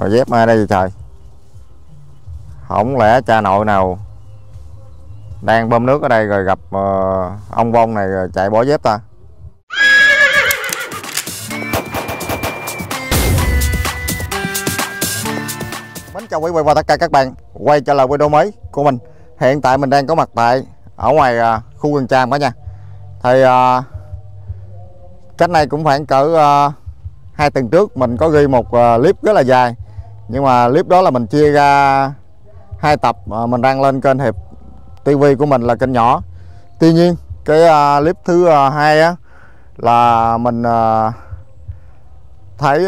rồi dép ai đây vậy trời? Không lẽ cha nội nào đang bơm nước ở đây rồi gặp uh, ông vong này rồi chạy bỏ dép ta? Mến chào quý vị và tất cả các bạn. Quay trở lại video mới của mình. Hiện tại mình đang có mặt tại ở ngoài uh, khu vườn tràm cả nha thì uh, cách này cũng khoảng cỡ uh, hai tuần trước mình có ghi một uh, clip rất là dài nhưng mà clip đó là mình chia ra hai tập ờ, mình đăng lên kênh hiệp TV của mình là kênh nhỏ. Tuy nhiên, cái ờ, clip thứ ờ, hai á là mình thấy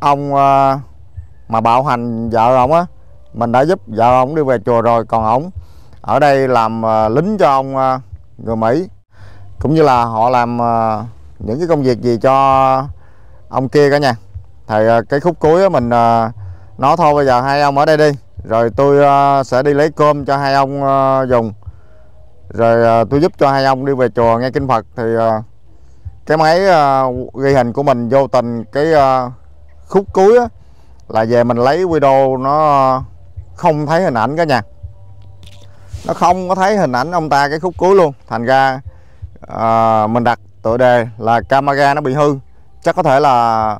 ông mà bạo hành vợ ông á, mình đã giúp vợ ông đi về chùa rồi, còn ổng ở đây làm lính cho ông người Mỹ. Cũng như là họ làm những cái công việc gì cho ông kia cả nha thì à, cái khúc cuối á, mình à, nó thôi bây giờ hai ông ở đây đi. Rồi tôi à, sẽ đi lấy cơm cho hai ông dùng. Rồi tôi giúp cho hai ông đi về chùa nghe kinh Phật. Thì cái máy ghi hình của mình vô tình cái khúc cuối á, là về mình lấy video nó không thấy hình ảnh cả nhà. Nó không có thấy hình ảnh ông ta cái khúc cuối luôn. Thành ra à, mình đặt tựa đề là camera nó bị hư. Chắc có thể là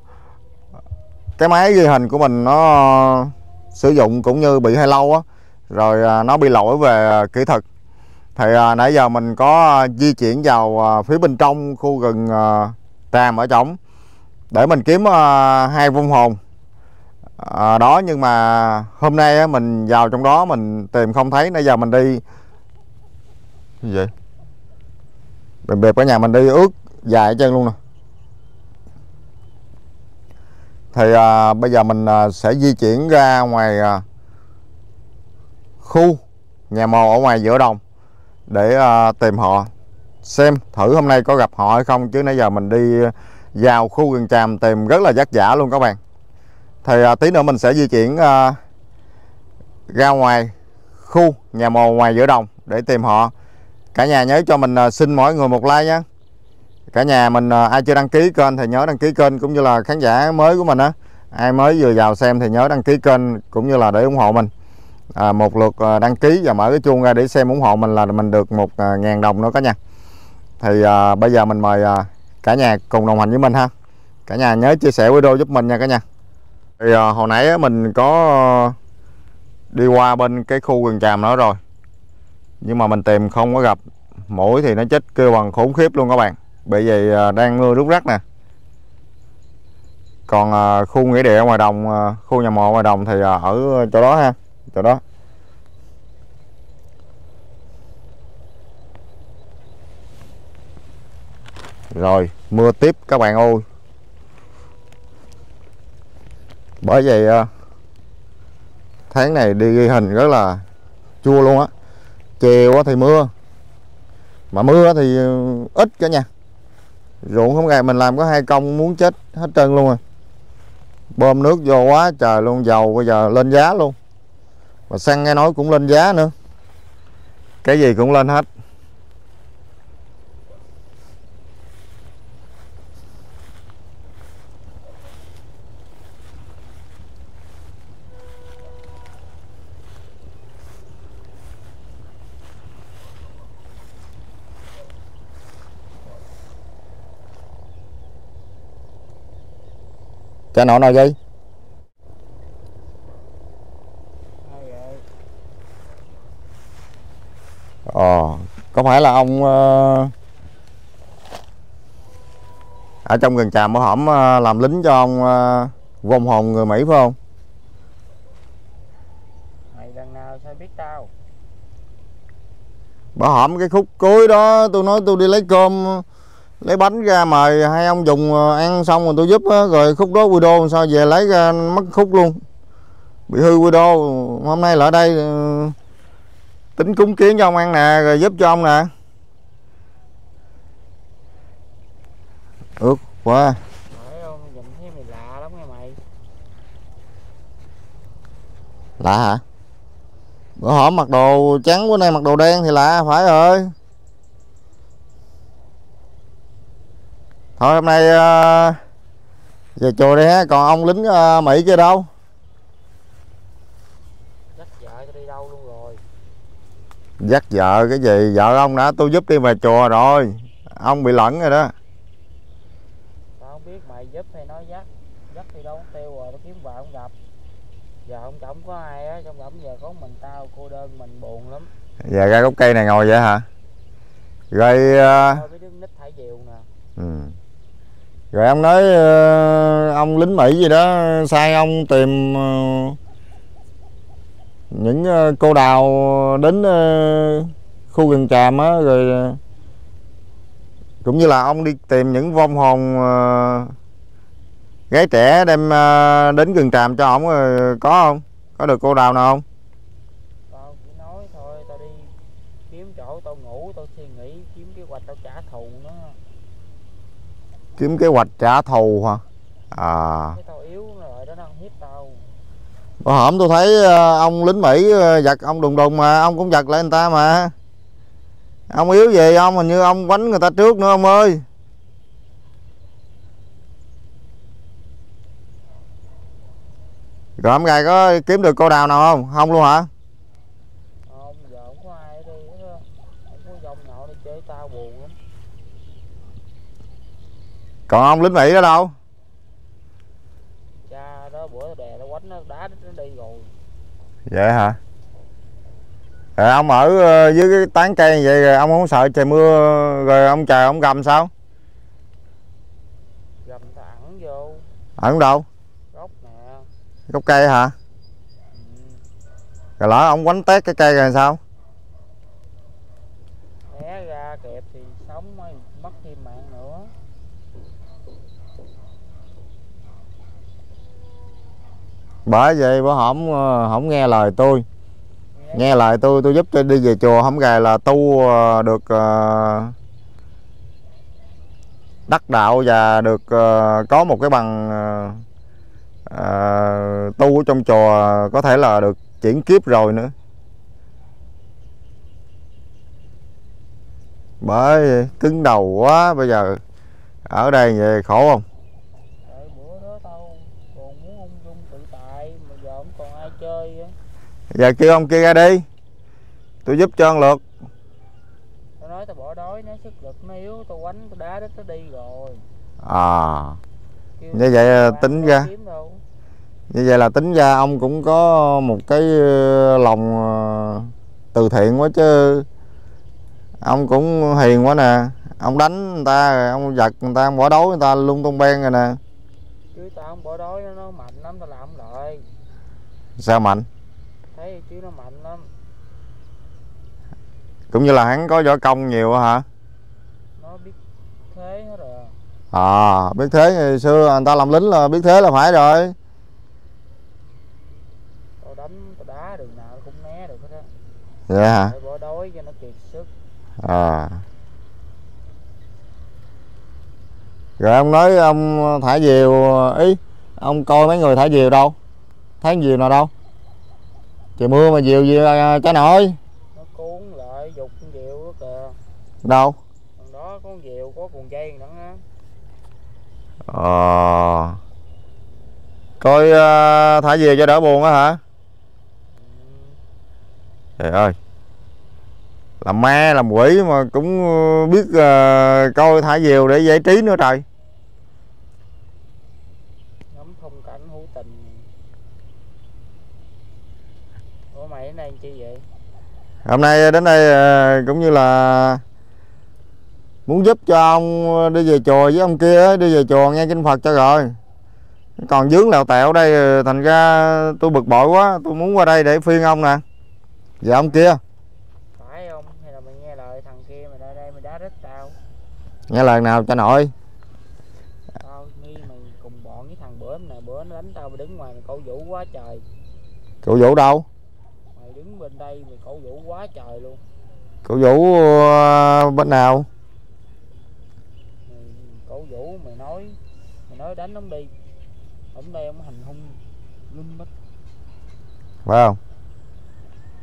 cái máy ghi hình của mình nó sử dụng cũng như bị hơi lâu á rồi à, nó bị lỗi về kỹ thuật. Thì à, nãy giờ mình có à, di chuyển vào phía bên trong khu rừng tràm ở trống để mình kiếm hai vong hồn. À, đó nhưng mà hôm nay á, mình vào trong đó mình tìm không thấy nãy giờ mình đi gì vậy? Bẹp bẹp ở nhà mình đi ướt dài chân luôn nè. Thì à, bây giờ mình à, sẽ di chuyển ra ngoài à, khu nhà mồ ở ngoài giữa đồng để à, tìm họ xem thử hôm nay có gặp họ hay không. Chứ nãy giờ mình đi vào khu rừng tràm tìm rất là vất vả luôn các bạn. Thì à, tí nữa mình sẽ di chuyển à, ra ngoài khu nhà mồ ngoài giữa đồng để tìm họ. Cả nhà nhớ cho mình à, xin mỗi người một like nhé cả nhà mình à, ai chưa đăng ký kênh thì nhớ đăng ký kênh cũng như là khán giả mới của mình á. Ai mới vừa vào xem thì nhớ đăng ký kênh cũng như là để ủng hộ mình. À, một lượt à, đăng ký và mở cái chuông ra để xem ủng hộ mình là mình được một à, ngàn đồng nữa cả nhà. Thì à, bây giờ mình mời à, cả nhà cùng đồng hành với mình ha. Cả nhà nhớ chia sẻ video giúp mình nha cả nhà. Thì à, hồi nãy mình có đi qua bên cái khu rừng tràm đó rồi. Nhưng mà mình tìm không có gặp. Mũi thì nó chết kêu bằng khủng khiếp luôn các bạn bởi vì à, đang mưa rút rắc nè. Còn à, khu nghĩa địa ngoài đồng à, khu nhà mồ ngoài đồng thì ở chỗ đó ha, chỗ đó. Rồi, mưa tiếp các bạn ơi. Bởi vậy tháng này đi ghi hình rất là chua luôn á. Chiều thì mưa, mà mưa thì ừ, ít cả nha ruộng không ngày mình làm có hai công muốn chết hết trơn luôn rồi. Bơm nước vô quá, trời luôn, dầu bây giờ lên giá luôn. Mà xăng nghe nói cũng lên giá nữa. Cái gì cũng lên hết. Cha nội nào vậy Ờ, có phải là ông ờ, ở trong rừng tràm bữa hổm ờ, làm lính cho ông ờ, vong hồn người Mỹ phải không? mày lần nào sao biết tao Bữa hổm cái khúc cuối đó tôi nói tôi đi lấy cơm lấy bánh ra mời hai ông dùng ờ, ăn xong rồi tôi giúp á, rồi khúc đó video sao về lấy ra mất khúc luôn. Bị hư video hôm nay là ở đây ờ, tính cúng kiến cho ông ăn nè rồi giúp cho ông nè. Ướt quá. Lạ hả? Bữa hổm mặc đồ trắng bữa nay mặc đồ đen thì lạ phải rồi thôi hôm nay ờ, Về chùa đi ha, còn ông lính ờ, Mỹ kia đâu? dắt vợ đi đâu luôn rồi Dắt vợ cái gì? Vợ ông đã tôi giúp đi về chùa rồi. Ông bị lẫn rồi đó. tao không biết mày giúp hay nói dắt dắt đi đâu không tiêu rồi tao kiếm vợ không gặp giờ không chồng có ai á trong ổng giờ có mình tao cô đơn mình buồn lắm Giờ ra gốc cây này ngồi vậy hả? Rồi ờ, thôi mấy đứa nít thải diều nè ừ. Rồi ông nói ờ, ông lính Mỹ gì đó, sai ông tìm ờ, những ờ, cô đào đến khu rừng tràm á, rồi cũng như là ông đi tìm những vong hồn gái trẻ đem đến rừng tràm cho ổng có không? Có được cô đào nào không? tao chỉ nói thôi tao đi kiếm chỗ tao ngủ tao suy nghĩ kiếm kế hoạch tao trả thù nó Kiếm kế hoạch trả thù hả? À. Bữa hổm tôi thấy ờ, ông lính Mỹ ờ, giật ông đùng đùng mà ông cũng giật lại người ta mà. Ông yếu gì ông? Hình như ông quánh người ta trước nữa ông ơi. Rồi hôm nay có kiếm được cô đào nào không? Không luôn hả? Không giờ không có ai á không có dòng nhậu đi chơi tao buồn lắm còn ông lính Mỹ đó đâu? Cha đó bữa đè nó quánh nó đá nó đi rồi. Vậy hả? Rồi ông ở ờ, dưới cái tán cây như vậy rồi ông không sợ trời mưa rồi ông trời ông gầm sao? Gầm ẩn vô. Ở đâu? Gốc nè. Gốc cây hả? Ừ. rồi lỡ ông quánh tét cái cây rồi sao né ra kẹp thì sống mới mất thêm mạng nữa bởi vậy bữa không ờ, không nghe lời tôi. Nghe lời tôi tôi giúp cho đi về chùa. Không gài là tu ờ, được ờ, đắc đạo và được có một cái bằng tu ở trong chùa, có thể là được chuyển kiếp rồi nữa. Bởi cứng đầu quá, bây giờ ở đây vậy khổ không Tại bữa đó tao còn muốn ung dung tự tại mà giờ không còn ai chơi á giờ kêu ông kia ra đi. Tôi giúp cho ăn lượt tao nói tao bỏ đói nó sức lực nó yếu tao quánh tao đá đít nó đi rồi. À. Kêu Như vậy tao tính ra- như vậy là tính ra ông cũng có một cái ờ, lòng ờ, từ thiện quá chứ. Ông cũng hiền quá nè. Ông đánh người ta rồi ông giật người ta ông bỏ đói người ta lung tung ben rồi nè. Chứ tao không bỏ đói nó, nó mạnh lắm tao làm lại. Sao mạnh thấy chứ nó mạnh lắm cũng như là hắn có võ công nhiều hả? Nó biết thế hết rồi à. Biết thế ngày xưa người ta làm lính là biết thế là phải rồi. Tao đánh tao đá đường nào nó cũng né được hết á. Vậy hả? Bỏ đói cho nó kiệt sức. À. Rồi ông nói ông thả diều ý ông coi mấy người thả diều đâu? Thấy diều nào đâu? Trời mưa mà diều gì à, trái nổi nó cuốn lại dục con diều đó kìa đâu? Đó có diều có cuồng dây nữa á ờ. Coi à, thả diều cho đỡ buồn á hả? Ừ. trời ơi. Làm ma làm quỷ mà cũng ờ, biết ờ, coi thả diều để giải trí nữa trời. Ngắm phong cảnh hữu tình. Ủa mày đến đây chi vậy? Hôm nay đến đây ờ, cũng như là muốn giúp cho ông đi về chùa với ông kia đi về chùa nghe kinh Phật cho rồi. Còn dướng lèo tẹo đây ờ, thành ra tôi bực bội quá tôi muốn qua đây để phiên ông nè. Và ông kia. Phải không? Hay là mày nghe lời thằng kia mày ra đây mày đá đít tao? Nghe lời nào cho nổi tao nghi mày cùng bọn với thằng bữa nè bữa nó đánh tao mày đứng ngoài mày cổ vũ quá trời. Cụ vũ đâu? Mày đứng bên đây mày cổ vũ quá trời luôn. Cụ vũ ờ, bên nào mày cổ vũ mày nói mày nói đánh ông đi. Ông đây ông hành hung linh mất phải không?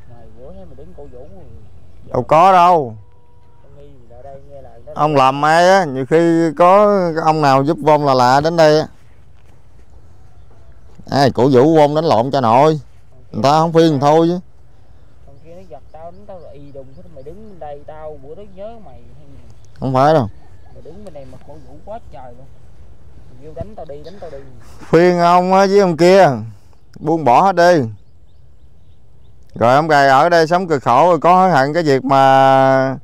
Mày bữa thấy mày đứng cổ vũ rồi. Đâu có đâu. Ông làm ai á nhiều khi có ông nào giúp vong là lạ đến đây á. Ai cổ vũ ông đánh lộn cho nội. Người ta không phiền thôi chứ. Thằng kia nó giật tao đánh tao là y đùng hết mày đứng bên đây tao bữa đó nhớ mày không phải đâu. Mày đứng bên đây mà cổ vũ quá trời luôn kêu đánh tao đi đánh tao đi. Phiền ông á với ông kia buông bỏ hết đi. Rồi ông gầy ở đây sống cực khổ rồi có hối hận cái việc mà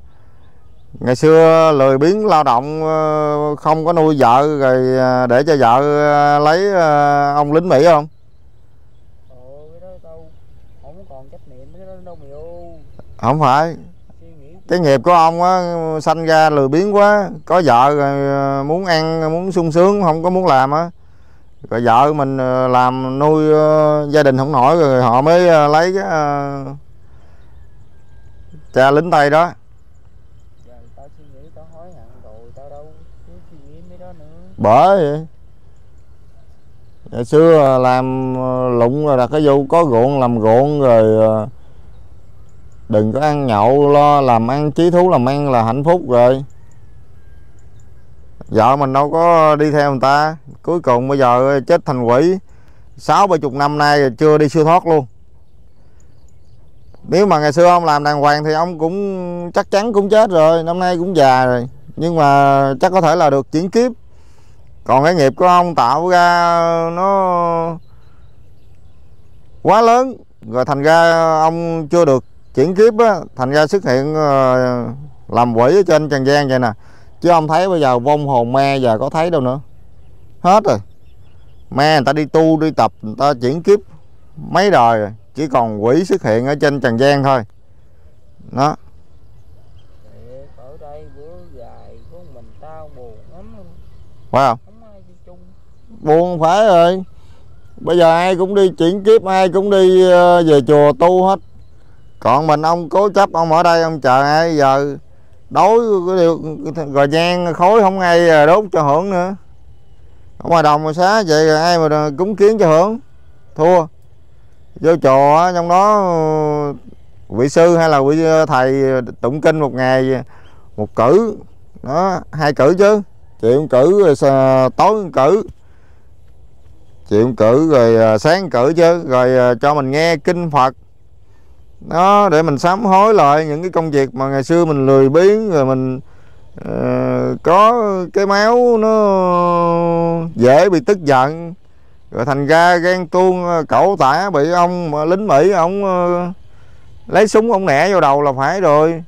ngày xưa lười biếng lao động ờ, không có nuôi vợ rồi ờ, để cho vợ ờ, lấy ông lính mỹ không? Ồ, cái đó tao không còn trách nhiệm cái đó đâu mày ơi không phải cái nghiệp của ông á sanh ra lười biếng quá có vợ rồi ờ, muốn ăn muốn sung sướng không có muốn làm á. Rồi vợ mình ờ, làm nuôi ờ, gia đình không nổi rồi họ mới lấy cái cha lính tây đó. Bởi vậy. Ngày xưa làm lụng rồi đặt cái vụ có ruộng làm ruộng rồi đừng có ăn nhậu, lo làm ăn chí thú làm ăn là hạnh phúc rồi. Vợ mình đâu có đi theo người ta. Cuối cùng bây giờ chết thành quỷ. Sáu bảy chục năm nay chưa đi siêu thoát luôn. Nếu mà ngày xưa ông làm đàng hoàng thì ông cũng chắc chắn cũng chết rồi. Năm nay cũng già rồi. Nhưng mà chắc có thể là được chuyển kiếp. Còn cái nghiệp của ông tạo ra nó quá lớn. Rồi thành ra ông chưa được chuyển kiếp á thành ra xuất hiện ờ, làm quỷ ở trên trần gian vậy nè. Chứ ông thấy bây giờ vong hồn ma giờ có thấy đâu nữa. Hết rồi. Ma người ta đi tu đi tập người ta chuyển kiếp mấy đời rồi. Chỉ còn quỷ xuất hiện ở trên trần gian thôi. Đó. Phải không? Buồn phải rồi. Bây giờ ai cũng đi chuyển kiếp ai cũng đi ờ, về chùa tu hết còn mình ông cố chấp ông ở đây ông chờ ai giờ. Đối cái điều rồi gian khối không ai ờ, đốt cho hưởng nữa. Ở ngoài đồng mà xá vậy rồi ai mà cúng kiến cho hưởng? Thua. Vô chùa trong đó ừ, vị sư hay là vị ờ, thầy tụng kinh một ngày một cử. Đó hai cử chứ. Chịu cử rồi tối cử. Chịu cử rồi ờ, sáng cử chứ. Rồi ờ, cho mình nghe kinh Phật đó để mình sám hối lại những cái công việc mà ngày xưa mình lười biếng rồi mình ờ, có cái máu nó dễ bị tức giận rồi thành ra ghen tuông ờ, cẩu tả bị ông lính Mỹ ông ờ, lấy súng ông nẻ vô đầu là phải rồi.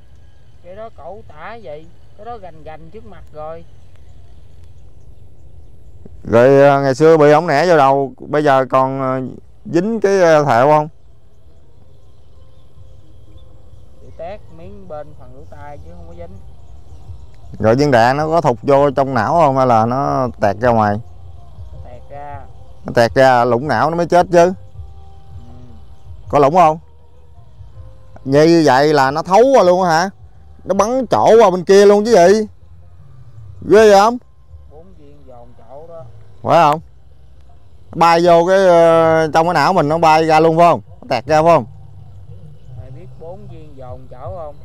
Cái đó cậu tả vậy cái đó gành gành trước mặt rồi. Rồi ngày xưa bị ổng nẻ vô đầu bây giờ còn dính cái thẹo không bên phần lỗ tai chứ không có dính. Rồi viên đạn nó có thục vô trong não không hay là nó tẹt ra ngoài? Nó tẹt ra. Nó tẹt ra lũng não nó mới chết chứ. Ừ. có lũng không? Như vậy là nó thấu qua luôn hả? Nó bắn chỗ qua bên kia luôn chứ gì? Ghê vậy không? Bốn viên giòn chỗ đó. Phải không? Bay vô cái ờ, trong cái não mình nó bay ra luôn phải không? Nó tẹt ra phải không mày biết bốn viên giòn chỗ không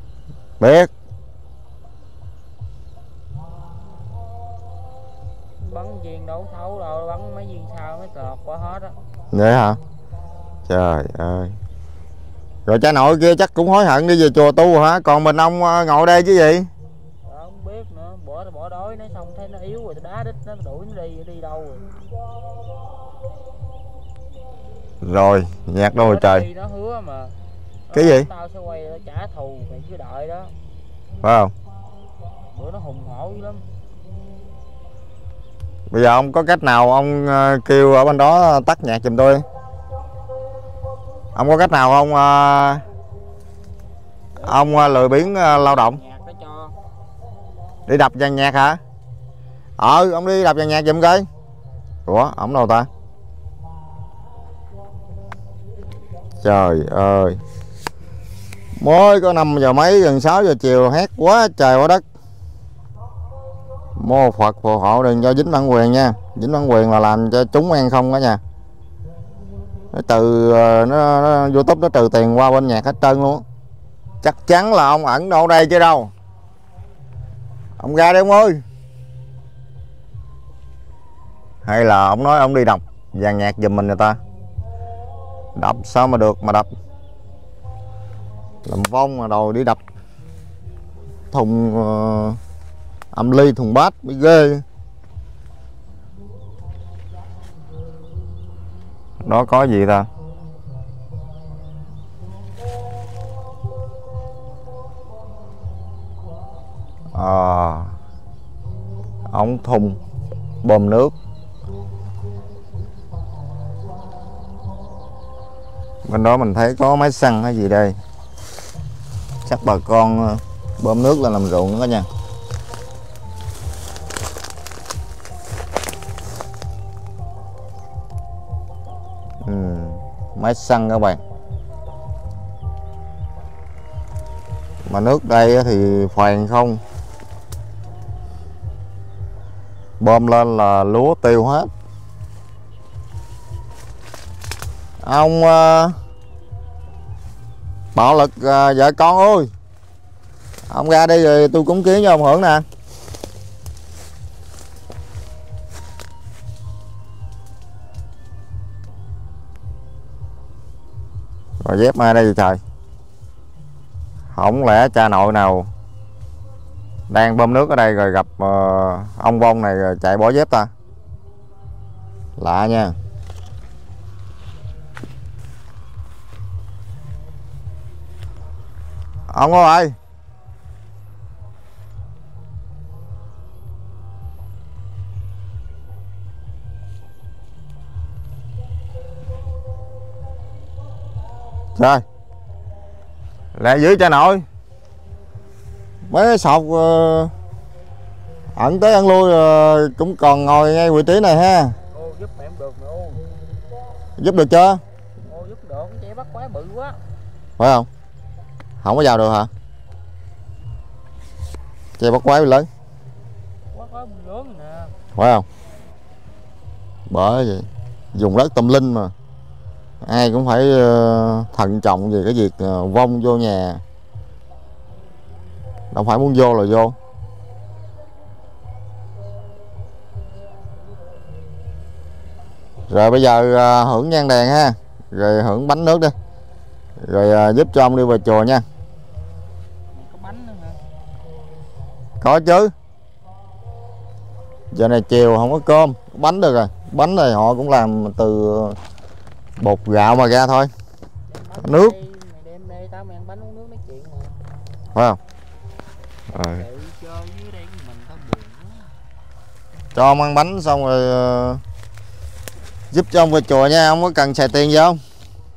biết bắn viên đâu thấu đâu bắn mấy viên sau mới cọt qua hết á. Vậy hả? Trời ơi. Rồi cha nội kia chắc cũng hối hận đi về chùa tu hả? Còn mình ông ờ, ngồi đây chứ gì? Không biết nữa bỏ bỏ đói nó xong thấy nó yếu rồi đá đít nó đuổi nó đi đi đâu rồi? Rồi nhạc đâu rồi trời? Nó hứa mà Cái gì? tao sẽ quay nó trả thù mày cứ đợi đó. Phải không? Bữa nó hùng hổ dữ lắm. Bây giờ ông có cách nào ông ờ, kêu ở bên đó tắt nhạc giùm tôi? Ông có cách nào không ờ, ông ờ, lười biếng lao động? Đi đập dàn nhạc hả? Ờ ông đi đập dàn nhạc giùm coi. Ủa ổng đâu ta? Trời ơi mới có 5 giờ mấy gần 6 giờ chiều hét quá trời quá đất. Mô phật phù hộ đừng cho dính bản quyền nha. Dính bản quyền là làm cho chúng ăn không đó nha nó từ ờ, nó, nó youtube nó trừ tiền qua bên nhạc hết trơn luôn. Chắc chắn là ông ẩn đâu đây chứ đâu. Ông ra đi ông ơi. Hay là ông nói ông đi đọc dàn nhạc giùm mình người ta. Đập sao mà được mà đập làm vong mà đầu đi đập. Thùng uh, âm ly thùng bát mới ghê. Đó có gì ta? À, ống thùng bơm nước. Bên đó mình thấy có máy xăng hay gì đây? Chắc bà con ờ, bơm nước lên làm ruộng nữa nha. Ừ, máy xăng các bạn. Mà nước đây thì phèn không. Bơm lên là lúa tiêu hết. Ông uh, bạo lực à, vợ con ơi ông ra đây rồi tôi cúng kiến cho ông hưởng nè. Rồi dép mai đây vậy trời. Không lẽ cha nội nào đang bơm nước ở đây rồi gặp uh, ông vong này rồi chạy bỏ dép ta? Lạ nha. Ông ơi Trời Lẹ dưới cha nội. Mấy sọc uh, ẩn tới ăn lui uh, cũng còn ngồi ngay vị trí này ha. Ô giúp mẹ em được ô. Giúp được chưa? ô giúp được chạy bắt quái bự quá. Phải không? Không có vào được hả? Chơi bắt quái lớn quá quái lớn. Nè Phải không? Bởi vậy Dùng đất tâm linh mà. Ai cũng phải ờ, thận trọng về cái việc ờ, vong vô nhà. Đâu phải muốn vô là vô. Rồi bây giờ ờ, hưởng nhang đèn ha. Rồi hưởng bánh nước đi. Rồi à, giúp cho ông đi vào chùa nha. Có bánh nữa hả Có chứ. Giờ này chiều không có cơm Bánh được rồi. Bánh này họ cũng làm từ bột gạo mà ra thôi. Bánh Nước. Phải không? Rồi. Cho ông ăn bánh xong rồi à, Giúp cho ông về chùa nha. Ông có cần xài tiền gì không?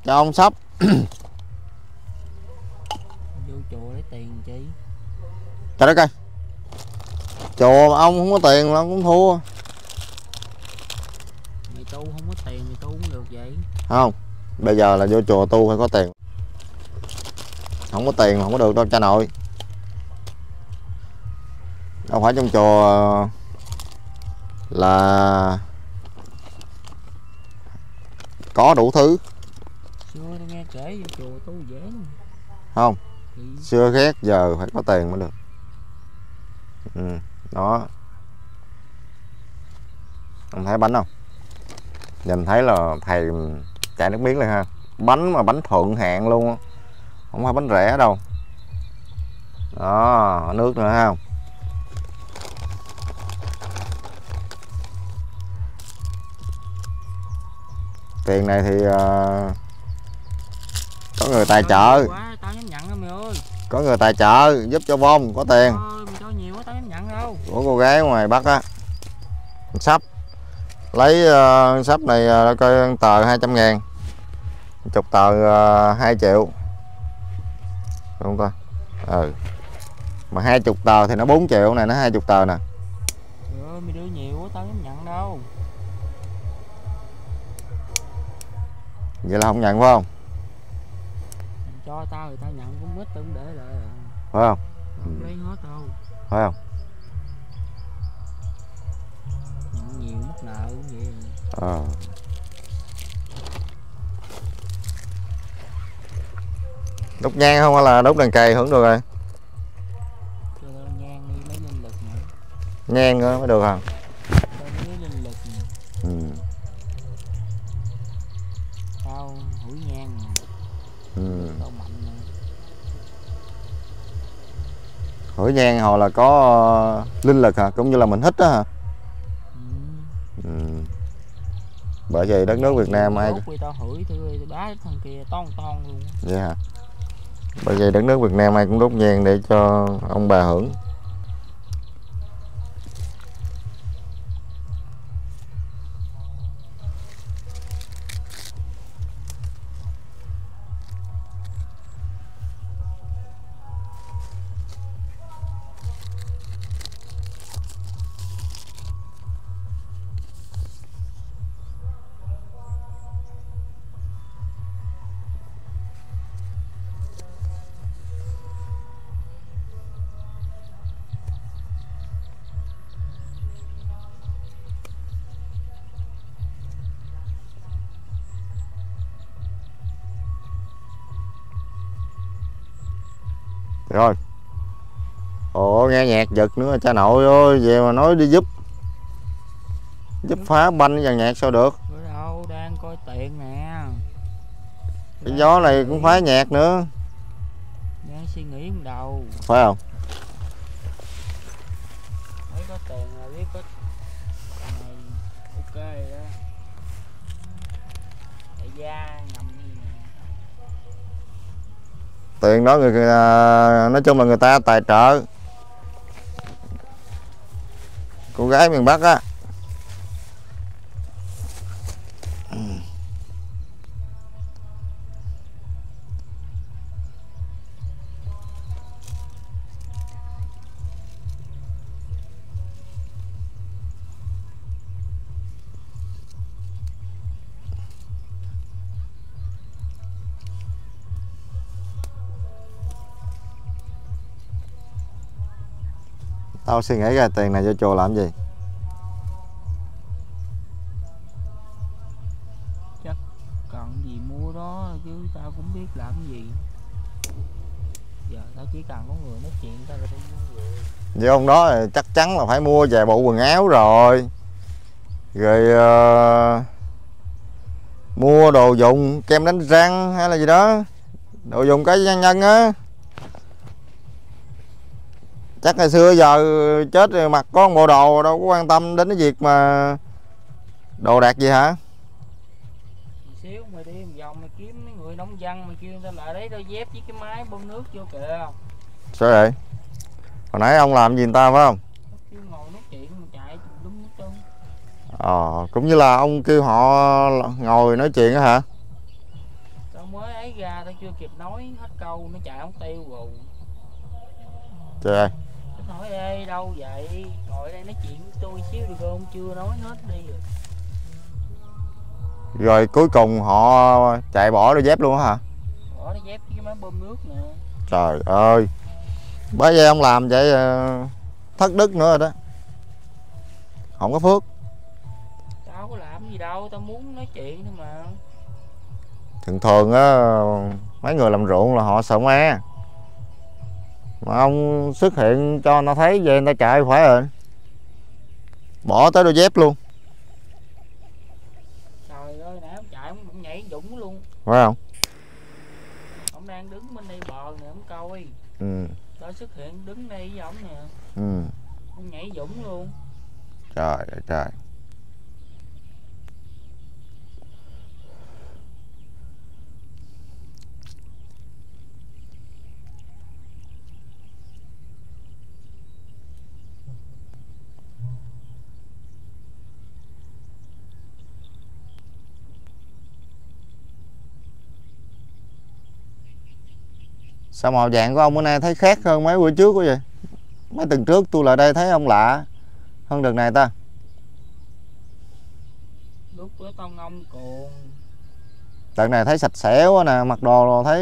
Cho ông sắp vô chùa lấy tiền chi Trời đất ơi. Chùa mà ông không có tiền là ông cũng thua. Mày tu không có tiền mày tu cũng được vậy. Không bây giờ là vô chùa tu phải có tiền. Không có tiền mà không có được đâu cha nội. Đâu phải trong chùa là có đủ thứ. Xưa tao nghe kể vô chùa tu dễ không thì xưa ghét giờ phải có tiền mới được ừ, đó. Ông thấy bánh không? Nhìn thấy là thầy chảy nước miếng lên ha. Bánh mà bánh thượng hạng luôn không phải bánh rẻ đâu. Đó nước nữa ha. Tiền này thì ờ, có người tài trợ. Có người tài trợ giúp cho vong có tiền nhiều quá tao dám nhận đâu. Của cô gái ngoài bắc á sắp lấy uh, sắp này uh, coi tờ 200 ngàn. Chục tờ uh, 2 triệu. Không ta ừ. Mà hai chục tờ thì nó 4 triệu này nó hai chục tờ nè. Trời ơi mày đưa nhiều quá tao dám nhận đâu. Vậy là không nhận phải không? Cho tao thì tao nhận cũng ít tao cũng để lại à. phải không? Tao không lấy hết đâu phải không? Nhiều mắc nợ cũng vậy à. đốt nhang không hay là đốt đàn cày hưởng được rồi? Nhang nữa mới được hả? Ừ. hửi nhang họ là có ờ, linh lực hả? Cũng như là mình hít đó hả? Ừ. ừ. bởi vậy đất nước Việt Nam ai vậy hả bởi vậy đất nước Việt Nam ai cũng đốt nhang để cho ông bà hưởng nghe nhạc giật nữa cha nội ơi về mà nói đi giúp. Giúp phá banh dàn nhạc sao được? Đâu đang coi tiền nè. Cái gió này cũng phá nhạc nữa. Đang suy nghĩ trong đầu. Phải không? Thấy có tiền là biết có này ok đó. Đại gia ngầm gì nè. Tiền đó người à, nói chung là người ta tài trợ cô gái miền Bắc á. Tao suy nghĩ ra tiền này cho chùa làm gì? Còn gì mua đó chứ tao cũng biết làm gì. Giờ tao chỉ cần có người nói chuyện tao là tao vui rồi. Với ông đó chắc chắn là phải mua vài bộ quần áo rồi. Rồi ờ, mua đồ dùng kem đánh răng hay là gì đó. Đồ dùng cá nhân nhân á chắc ngày xưa giờ chết rồi mặc có bộ đồ đâu có quan tâm đến cái việc mà đồ đạc gì hả? Xíu mày đi một vòng mày kiếm mấy người nông dân mày kêu người ta lại đấy đôi dép với cái máy bơm nước vô kìa. Sao vậy? Hồi nãy ông làm gì người ta phải không? Kêu ngồi nói chuyện mà chạy đúng trơn. Ờ cũng như là ông kêu họ ngồi nói chuyện á hả? Tao mới ấy ra tao chưa kịp nói hết câu nó chạy không tiêu rồi. Trời ơi Hỏi ê đâu vậy? Ngồi đây nói chuyện với tôi xíu được không? Chưa nói hết đi rồi. Rồi cuối cùng họ chạy bỏ đôi dép luôn hả? Bỏ cái dép cái máy bơm nước nè. Trời ơi. Bởi vậy ông làm vậy ờ, thất đức nữa rồi đó. Không có phước. Tao có làm gì đâu tao muốn nói chuyện thôi mà. Thường thường á mấy người làm ruộng là họ sợ ma mà ông xuất hiện cho ta thấy về người ta chạy phải rồi. Bỏ tới đôi dép luôn. Trời ơi nãy ông chạy ông nhảy dũng luôn. Phải không? Ông đang đứng bên đây bờ nè ông coi. Ừ. Tao xuất hiện đứng đây với ổng nè. Ừ. Ông nhảy dũng luôn. Trời ơi trời sao màu vàng của ông bữa nay thấy khác hơn mấy bữa trước quá vậy? Mấy tuần trước tôi lại đây thấy ông lạ hơn đợt này ta. Lúc đó tao ngông cuồng. Đợt này thấy sạch sẽ quá nè mặc đồ thấy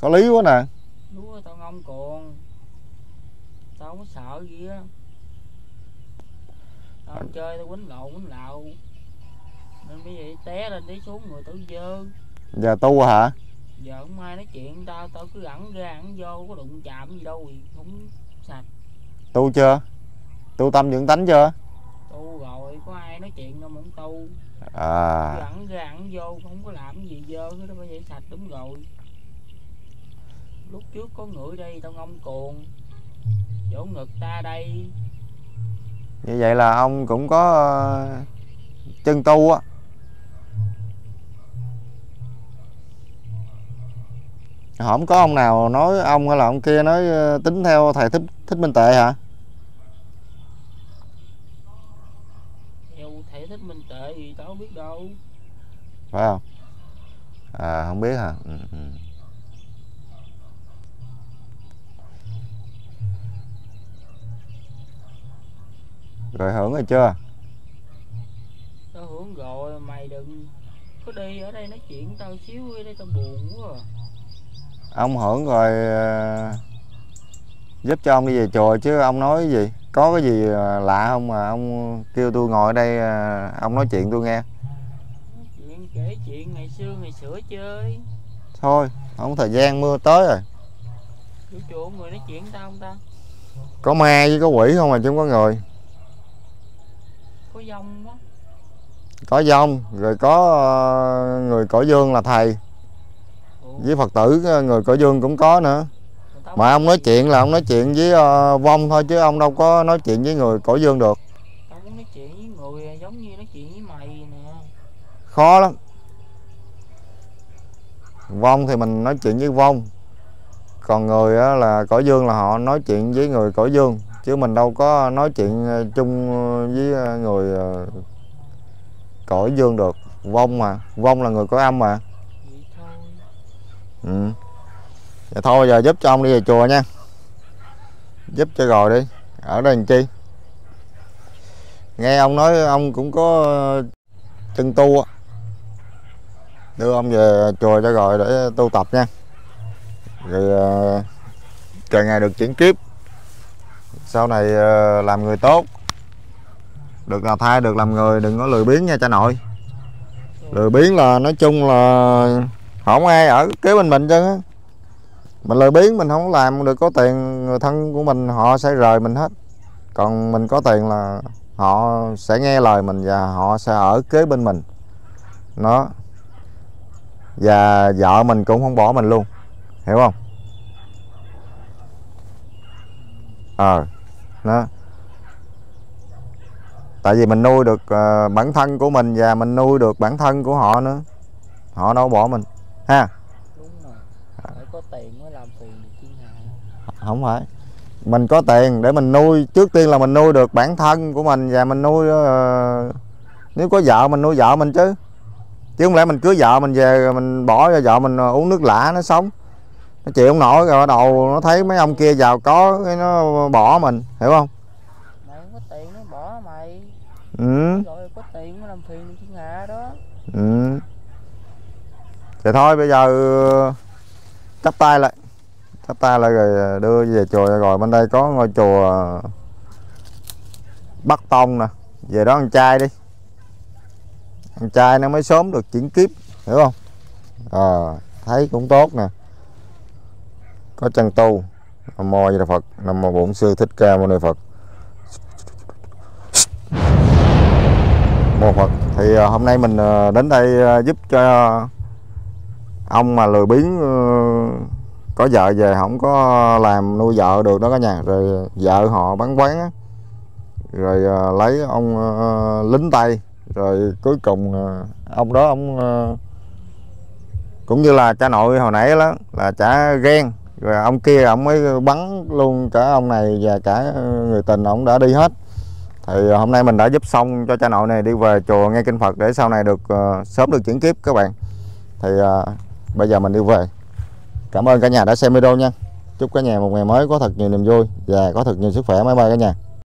có lý quá nè. Lúc đó tao ngông cuồng. Tao không có sợ gì á. Tao chơi tao quýnh lộn quýnh lạo nên bây giờ té lên tí xuống người tao dơ giờ tu hả giờ không ai nói chuyện tao tao cứ ẩn ra ẩn vô có đụng chạm gì đâu thì không sạch. Tu chưa? Tu tâm dưỡng tánh chưa? Tu rồi có ai nói chuyện đâu mà không tu. Cứ à ẩn ra ẩn vô không có làm gì dơ đúng rồi. Lúc trước có ngửi đây tao ngông cuồng. Chỗ ngực ta đây. Như vậy là ông cũng có ờ, chân tu á không có ông nào nói ông hay là ông kia nói ờ, tính theo thầy thích thích minh tệ hả? Theo thể thích minh tệ thì tao không biết đâu. Phải không? À không biết hả? Ừ, ừ. rồi hưởng rồi chưa? Tao hưởng rồi mày đừng có đi ở đây nói chuyện tao xíu đây tao buồn quá à. Ông hưởng rồi ờ, giúp cho ông đi về chùa chứ ông nói cái gì? Có cái gì ờ, lạ không mà ông kêu tôi ngồi ở đây ờ, ông nói chuyện tôi nghe? Chuyện kể chuyện ngày xưa ngày xưa chơi. Thôi không thời gian mưa tới rồi. Chỗ chỗ người nói chuyện tao không ta? Có ma với có quỷ không mà chứ không có người. Có dông á có dông rồi có người cõi dương là thầy với phật tử ờ, người cõi dương cũng có nữa. Mà ông nói chuyện là ông nói chuyện với ờ, vong thôi chứ ông đâu có nói chuyện với người cõi dương được. Tao muốn nói chuyện với người giống như nói chuyện với mày nè. Khó lắm. Vong thì mình nói chuyện với vong. Còn người á, là cõi dương là họ nói chuyện với người cõi dương. Chứ mình đâu có nói chuyện ờ, chung với người cõi dương được. Vong mà. Vong là người cõi âm mà ừ. Vậy thôi, giờ giúp cho ông đi về chùa nha. Giúp cho rồi đi. Ở đây làm chi? Nghe ông nói ông cũng có ờ, chân tu á. Đưa ông về chùa cho rồi để tu tập nha. Rồi trời ngày được chuyển kiếp. Sau này ờ, làm người tốt. Được nào thai được làm người, đừng có lười biếng nha cha nội. Lười biếng là nói chung là không ai ở kế bên mình chứ. Á mình lười biếng mình không làm được có tiền người thân của mình họ sẽ rời mình hết. Còn mình có tiền là họ sẽ nghe lời mình và họ sẽ ở kế bên mình. Nó và vợ mình cũng không bỏ mình luôn. Hiểu không? Ờ nó. Tại vì mình nuôi được uh, bản thân của mình và mình nuôi được bản thân của họ nữa. Họ đâu bỏ mình ha? Đúng rồi. Phải có tiền mới làm phiền được thiên hạ. Không phải. Mình có tiền để mình nuôi trước tiên là mình nuôi được bản thân của mình và mình nuôi ờ, nếu có vợ mình nuôi vợ mình chứ. Chứ không lẽ mình cưới vợ mình về mình bỏ cho vợ mình ờ, uống nước lã nó sống. Nó chịu không nổi rồi bắt đầu nó thấy mấy ông kia giàu có cái nó bỏ mình hiểu không? Mày không có tiền nó bỏ mày. Ừ. Rồi có tiền mới làm phiền thiên hạ đó. Ừ thì thôi bây giờ ừ, chắp tay lại. Chắp tay lại rồi ờ, đưa về chùa. Rồi bên đây có ngôi chùa ờ, Bắc Tông nè. Về đó ăn chay đi. Ăn chay nó mới sớm được chuyển kiếp hiểu không? À, thấy cũng tốt nè. Có chân tu. Nam mô di đà phật. Nam mô bổn sư thích ca mâu ni phật. Mô phật. Thì hôm nay mình đến đây giúp cho ông mà lười biếng ờ, có vợ về không có làm nuôi vợ được đó cả nhà. Rồi vợ họ bán quán á rồi ờ, lấy ông ờ, lính tay rồi cuối cùng ông đó ông cũng như là cha nội hồi nãy đó là chả ghen. Rồi ông kia ông mới bắn luôn cả ông này và cả người tình ông đã đi hết. Thì hôm nay mình đã giúp xong cho cha nội này đi về chùa nghe kinh Phật để sau này được uh, sớm được chuyển kiếp các bạn. Thì uh, bây giờ mình đi về. Cảm ơn cả nhà đã xem video nha. Chúc cả nhà một ngày mới có thật nhiều niềm vui và có thật nhiều sức khỏe. Bye bye cả nhà.